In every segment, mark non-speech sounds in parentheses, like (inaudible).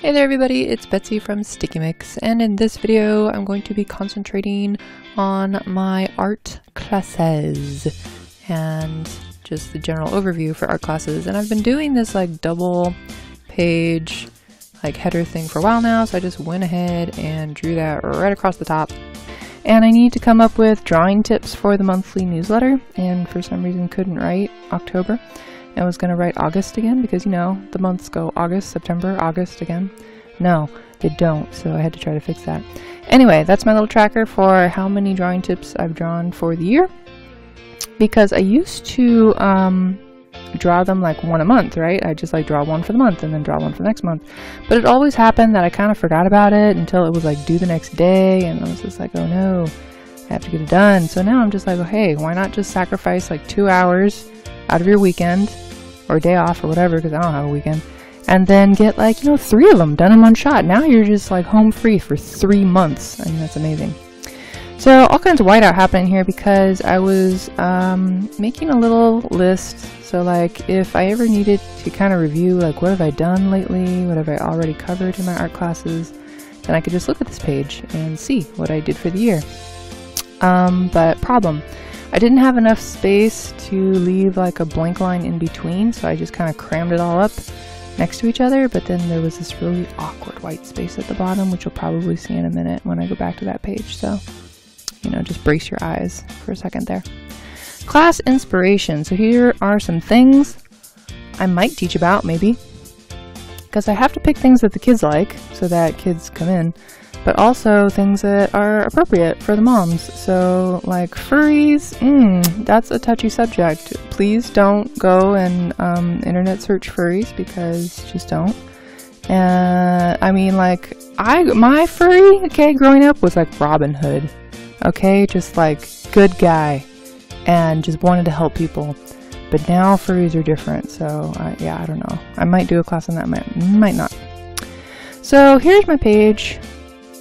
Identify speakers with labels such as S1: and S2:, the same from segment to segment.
S1: Hey there everybody, it's Betsy from Sticki Mix and in this video I'm going to be concentrating on my art classes and just the general overview for art classes. And I've been doing this like double page like header thing for a while now so I just went ahead and drew that right across the top. And I need to come up with drawing tips for the monthly newsletter and for some reason couldn't write October I was going to write August again because, you know, the months go August, September, August again. No, they don't, so I had to try to fix that. Anyway, that's my little tracker for how many drawing tips I've drawn for the year. Because I used to um, draw them like one a month, right? I just like draw one for the month and then draw one for the next month. But it always happened that I kind of forgot about it until it was like due the next day, and I was just like, oh no, I have to get it done. So now I'm just like, oh hey, why not just sacrifice like two hours out of your weekend or day off or whatever because I don't have a weekend and then get like you know three of them done in one shot. Now you're just like home free for three months. I mean that's amazing. So all kinds of whiteout happening here because I was um, making a little list. So like if I ever needed to kind of review like what have I done lately? What have I already covered in my art classes? Then I could just look at this page and see what I did for the year. Um, but problem I didn't have enough space to leave like a blank line in between, so I just kind of crammed it all up next to each other, but then there was this really awkward white space at the bottom, which you'll probably see in a minute when I go back to that page, so, you know, just brace your eyes for a second there. Class inspiration. So here are some things I might teach about, maybe, because I have to pick things that the kids like, so that kids come in but also things that are appropriate for the moms. So, like furries, mm, that's a touchy subject. Please don't go and um, internet search furries because just don't. And I mean, like, I my furry, okay, growing up was like Robin Hood, okay, just like good guy, and just wanted to help people. But now furries are different, so uh, yeah, I don't know. I might do a class on that, might, might not. So here's my page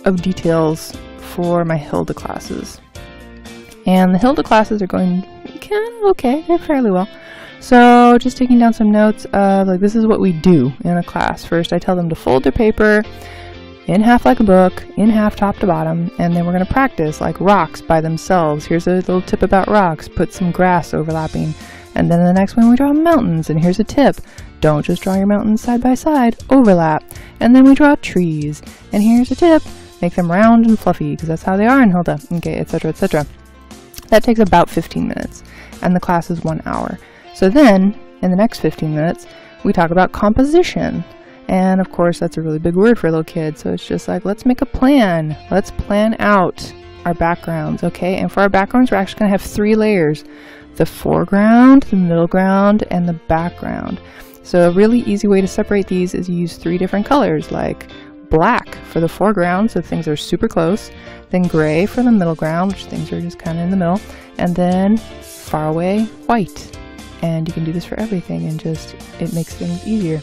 S1: of details for my Hilda classes. And the Hilda classes are going kind of okay, they're fairly well. So just taking down some notes of like this is what we do in a class. First I tell them to fold their paper in half like a book, in half top to bottom, and then we're going to practice like rocks by themselves. Here's a little tip about rocks. Put some grass overlapping. And then the next one we draw mountains, and here's a tip. Don't just draw your mountains side by side, overlap. And then we draw trees, and here's a tip. Make them round and fluffy, because that's how they are in Hilda. Okay, etc., etc. That takes about 15 minutes, and the class is one hour. So then, in the next 15 minutes, we talk about composition. And of course, that's a really big word for a little kid, so it's just like, let's make a plan. Let's plan out our backgrounds, okay? And for our backgrounds, we're actually going to have three layers. The foreground, the middle ground, and the background. So a really easy way to separate these is use three different colors, like black for the foreground, so things are super close, then gray for the middle ground, which things are just kind of in the middle, and then far away white. And you can do this for everything and just, it makes things easier.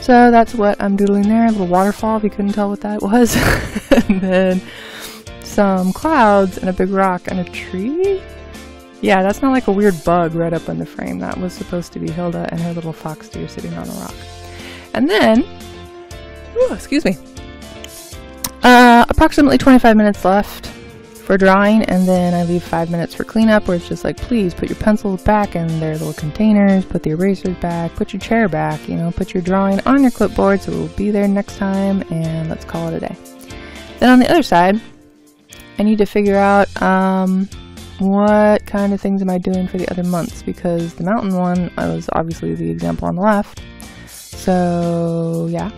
S1: So that's what I'm doodling there, a little waterfall if you couldn't tell what that was. (laughs) and then some clouds and a big rock and a tree. Yeah, that's not like a weird bug right up on the frame. That was supposed to be Hilda and her little fox deer sitting on a rock. And then Ooh, excuse me. Uh, approximately 25 minutes left for drawing, and then I leave five minutes for cleanup, where it's just like, please put your pencils back in their little containers, put the erasers back, put your chair back, you know, put your drawing on your clipboard so it will be there next time, and let's call it a day. Then on the other side, I need to figure out um, what kind of things am I doing for the other months, because the mountain one was obviously the example on the left. So, yeah,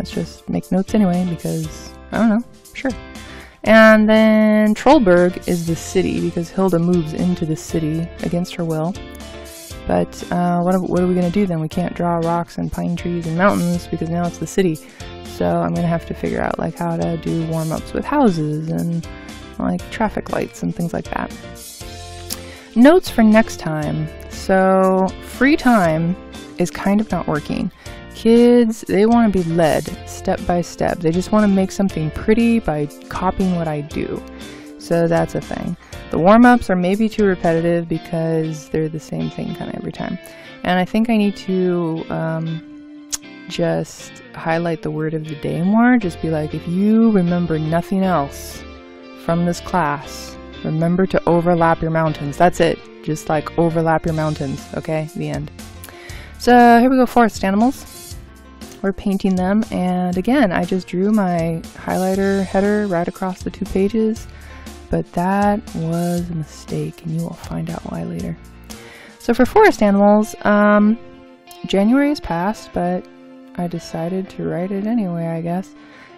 S1: Let's just make notes anyway because, I don't know, sure. And then Trollberg is the city because Hilda moves into the city against her will. But uh, what, what are we going to do then? We can't draw rocks and pine trees and mountains because now it's the city. So I'm going to have to figure out like how to do warm-ups with houses and like traffic lights and things like that. Notes for next time. So free time is kind of not working. Kids, they want to be led step by step. They just want to make something pretty by copying what I do. So that's a thing. The warm-ups are maybe too repetitive because they're the same thing kind of every time. And I think I need to um, just highlight the word of the day more. Just be like, if you remember nothing else from this class, remember to overlap your mountains. That's it. Just like overlap your mountains. Okay, the end. So here we go, forest animals. We're painting them, and again, I just drew my highlighter header right across the two pages, but that was a mistake, and you will find out why later. So for forest animals, um, January is past, but I decided to write it anyway, I guess.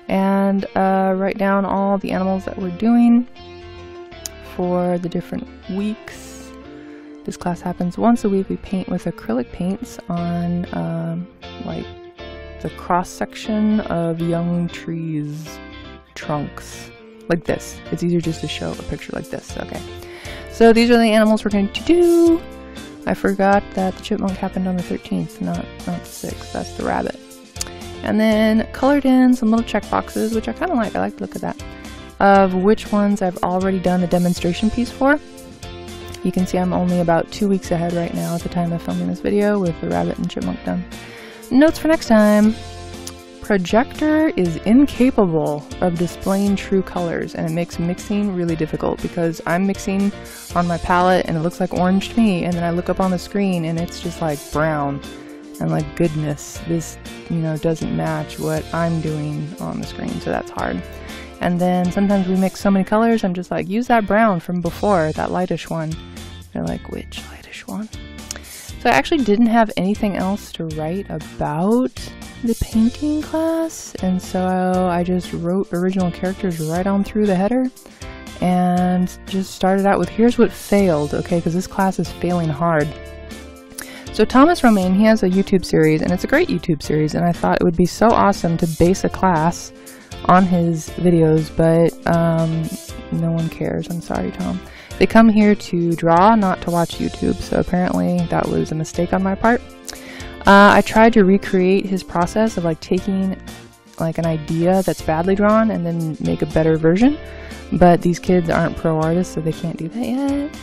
S1: And uh, write down all the animals that we're doing for the different weeks. This class happens once a week. We paint with acrylic paints on um, like the cross section of young trees trunks like this. It's easier just to show a picture like this. Okay. So these are the animals we're going to do. I forgot that the chipmunk happened on the 13th, not, not the 6th. That's the rabbit. And then colored in some little check boxes, which I kind of like. I like the look of that. Of which ones I've already done the demonstration piece for. You can see I'm only about two weeks ahead right now at the time of filming this video with the rabbit and chipmunk done. Notes for next time. Projector is incapable of displaying true colors and it makes mixing really difficult because I'm mixing on my palette and it looks like orange to me and then I look up on the screen and it's just like brown. And like goodness this you know doesn't match what I'm doing on the screen so that's hard. And then sometimes we mix so many colors I'm just like use that brown from before that lightish one. They're like which lightish one so I actually didn't have anything else to write about the painting class, and so I just wrote original characters right on through the header and just started out with here's what failed, okay, because this class is failing hard. So Thomas Romain, he has a YouTube series, and it's a great YouTube series, and I thought it would be so awesome to base a class on his videos, but um, no one cares. I'm sorry, Tom. They come here to draw, not to watch YouTube, so apparently that was a mistake on my part. Uh, I tried to recreate his process of like taking like an idea that's badly drawn and then make a better version, but these kids aren't pro artists, so they can't do that yet.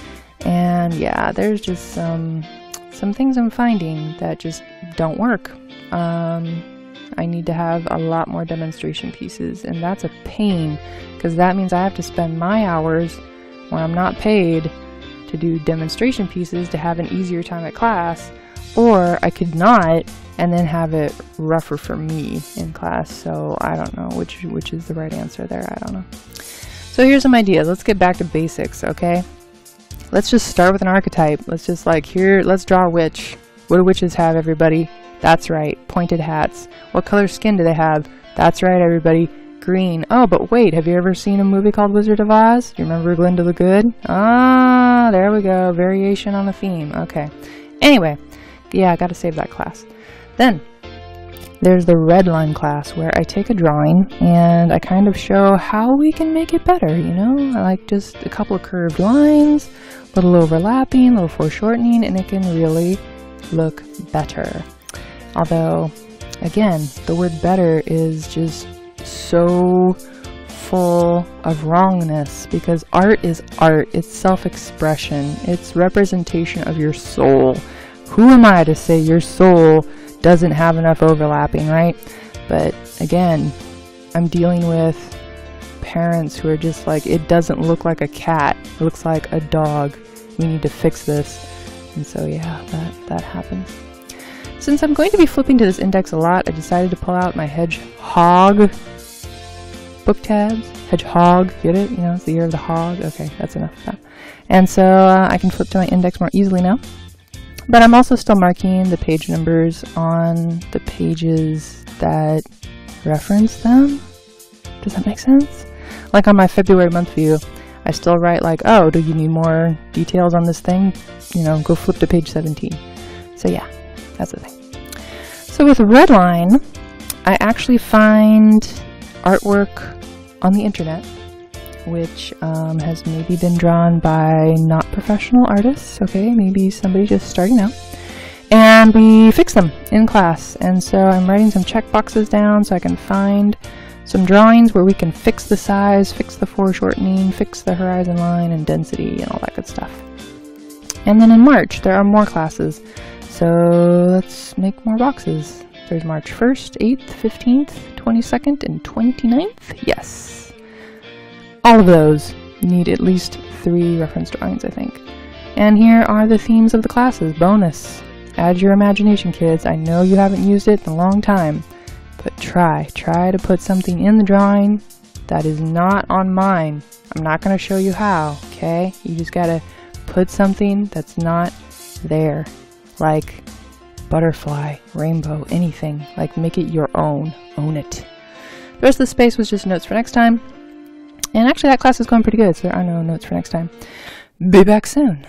S1: And yeah, there's just some some things I'm finding that just don't work. Um, I need to have a lot more demonstration pieces, and that's a pain because that means I have to spend my hours when I'm not paid to do demonstration pieces to have an easier time at class or I could not and then have it rougher for me in class. So I don't know which which is the right answer there. I don't know. So here's some ideas. Let's get back to basics, okay? Let's just start with an archetype. Let's just like here, let's draw a witch. What do witches have, everybody? That's right, pointed hats. What color skin do they have? That's right, everybody. Oh, but wait, have you ever seen a movie called Wizard of Oz? Do you remember Glinda the Good? Ah, there we go. Variation on the theme. Okay. Anyway, yeah, I gotta save that class. Then, there's the red line class where I take a drawing and I kind of show how we can make it better, you know? Like just a couple of curved lines, a little overlapping, a little foreshortening, and it can really look better. Although, again, the word better is just so full of wrongness because art is art, it's self expression, it's representation of your soul. Who am I to say your soul doesn't have enough overlapping, right? But again, I'm dealing with parents who are just like, it doesn't look like a cat, it looks like a dog. We need to fix this. And so, yeah, that, that happens. Since I'm going to be flipping to this index a lot, I decided to pull out my Hedgehog book tabs. Hedgehog, get it? You know, it's the year of the hog. Okay, that's enough of that. And so uh, I can flip to my index more easily now. But I'm also still marking the page numbers on the pages that reference them. Does that make sense? Like on my February month view, I still write like, oh, do you need more details on this thing? You know, go flip to page 17. So yeah, that's the thing. So with Redline, I actually find artwork on the internet which um, has maybe been drawn by not professional artists, okay, maybe somebody just starting out. And we fix them in class. And so I'm writing some check boxes down so I can find some drawings where we can fix the size, fix the foreshortening, fix the horizon line and density and all that good stuff. And then in March, there are more classes. So let's make more boxes. There's March 1st, 8th, 15th, 22nd, and 29th. Yes. All of those need at least three reference drawings, I think. And here are the themes of the classes. Bonus. Add your imagination, kids. I know you haven't used it in a long time, but try. Try to put something in the drawing that is not on mine. I'm not going to show you how, okay? You just got to put something that's not there. Like butterfly, rainbow, anything. Like make it your own. Own it. The rest of the space was just notes for next time. And actually that class is going pretty good, so there are no notes for next time. Be back soon.